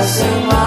coração.